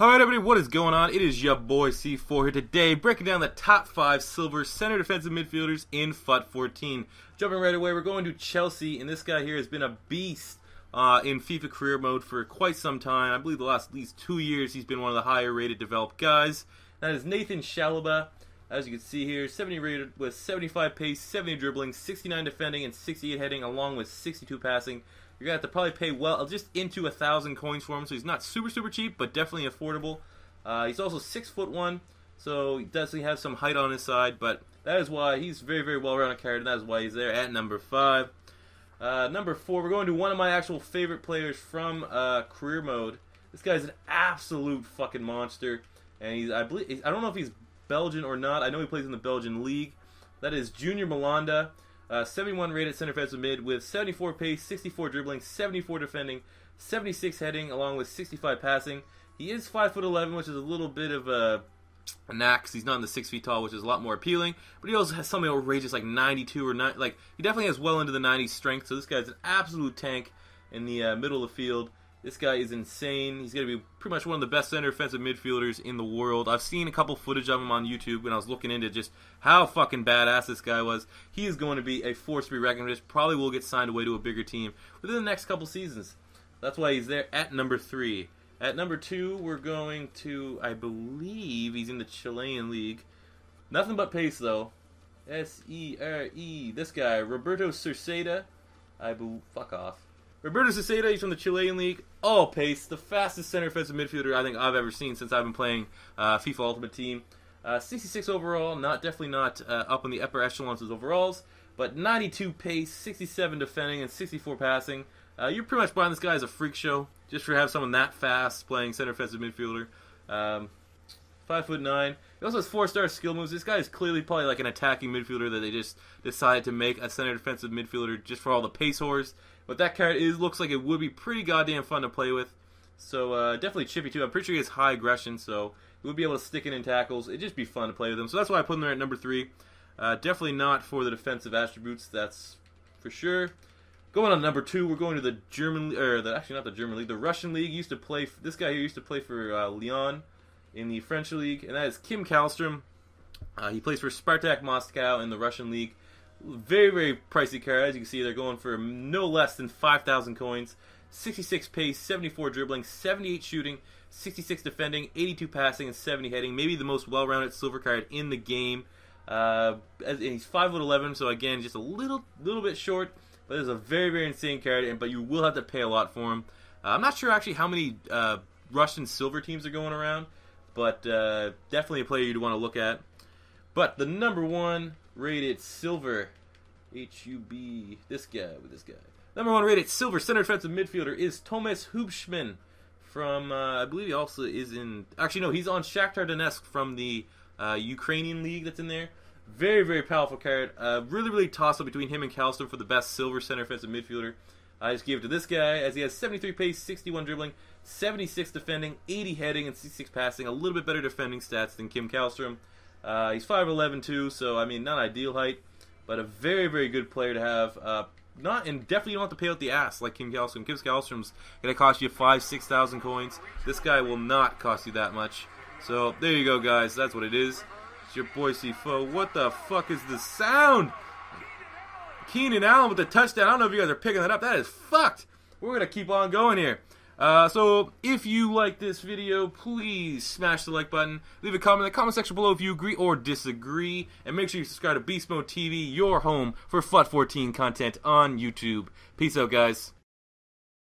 Alright everybody, what is going on? It is your boy C4 here today, breaking down the top 5 silver center defensive midfielders in FUT 14. Jumping right away, we're going to Chelsea, and this guy here has been a beast uh, in FIFA career mode for quite some time. I believe the last at least two years he's been one of the higher rated developed guys. That is Nathan Chalobah. As you can see here, 70 rated with 75 pace, 70 dribbling, 69 defending, and 68 heading, along with 62 passing. You're gonna have to probably pay well, just into a thousand coins for him. So he's not super super cheap, but definitely affordable. Uh, he's also six foot one, so he does have some height on his side. But that is why he's very very well rounded character. And that is why he's there at number five. Uh, number four, we're going to one of my actual favorite players from uh, career mode. This guy's an absolute fucking monster, and he's I believe I don't know if he's Belgian or not. I know he plays in the Belgian league. That is Junior Malanda. Uh, 71 rated center defensive mid with 74 pace, 64 dribbling, 74 defending, 76 heading, along with 65 passing. He is 5 foot 11, which is a little bit of a, a knack he's not in the 6 feet tall, which is a lot more appealing. But he also has something outrageous like 92 or 9. Like, he definitely has well into the 90s strength, so this guy's an absolute tank in the uh, middle of the field. This guy is insane. He's going to be pretty much one of the best center offensive midfielders in the world. I've seen a couple footage of him on YouTube when I was looking into just how fucking badass this guy was. He is going to be a force to be reckoned with. Probably will get signed away to a bigger team within the next couple seasons. That's why he's there at number three. At number two, we're going to, I believe he's in the Chilean league. Nothing but pace though. S E R E. This guy, Roberto Cerceda. I believe. Fuck off. Roberto Ciceda, he's from the Chilean League. All pace, the fastest center defensive midfielder I think I've ever seen since I've been playing uh, FIFA Ultimate Team. Uh, 66 overall, not definitely not uh, up in the upper echelons of overalls, but 92 pace, 67 defending, and 64 passing. Uh, you're pretty much buying this guy as a freak show just for have someone that fast playing center defensive midfielder. Um, five foot nine. He also has four star skill moves. This guy is clearly probably like an attacking midfielder that they just decided to make a center defensive midfielder just for all the pace horse. But that card is looks like it would be pretty goddamn fun to play with. So uh, definitely chippy too. I'm pretty sure he has high aggression, so he would be able to stick it in tackles. It'd just be fun to play with him. So that's why I put him there at number three. Uh, definitely not for the defensive attributes. That's for sure. Going on number two, we're going to the German, or the, actually not the German league, the Russian league. Used to play. This guy here used to play for uh, Lyon in the French league, and that is Kim Kallstrom. Uh, he plays for Spartak Moscow in the Russian league. Very, very pricey card. As you can see, they're going for no less than 5,000 coins. 66 pace, 74 dribbling, 78 shooting, 66 defending, 82 passing, and 70 heading. Maybe the most well-rounded silver card in the game. Uh, he's 5'11", so again, just a little little bit short. But it's a very, very insane card, and but you will have to pay a lot for him. Uh, I'm not sure actually how many uh, Russian silver teams are going around, but uh, definitely a player you'd want to look at. But the number one rated silver HUB, this guy with this guy. Number one rated silver center defensive midfielder is Thomas Hubschman from, uh, I believe he also is in, actually no, he's on Shakhtar Donetsk from the uh, Ukrainian league that's in there. Very, very powerful card. Uh, really, really toss up between him and Kallstrom for the best silver center defensive midfielder. I just gave it to this guy as he has 73 pace, 61 dribbling, 76 defending, 80 heading, and 66 passing. A little bit better defending stats than Kim Kallstrom. Uh, he's 5'11 too, so I mean, not ideal height, but a very, very good player to have. Uh, not and definitely you don't have to pay out the ass like Kim Kallstrom. Kim Kallstrom's gonna cost you five, six thousand coins. This guy will not cost you that much. So there you go, guys. That's what it is. It's your boy C4. What the fuck is the sound? Keenan Allen with the touchdown. I don't know if you guys are picking that up. That is fucked. We're gonna keep on going here. Uh, so, if you like this video, please smash the like button. Leave a comment in the comment section below if you agree or disagree. And make sure you subscribe to Beast Mode TV, your home for FUT 14 content on YouTube. Peace out, guys.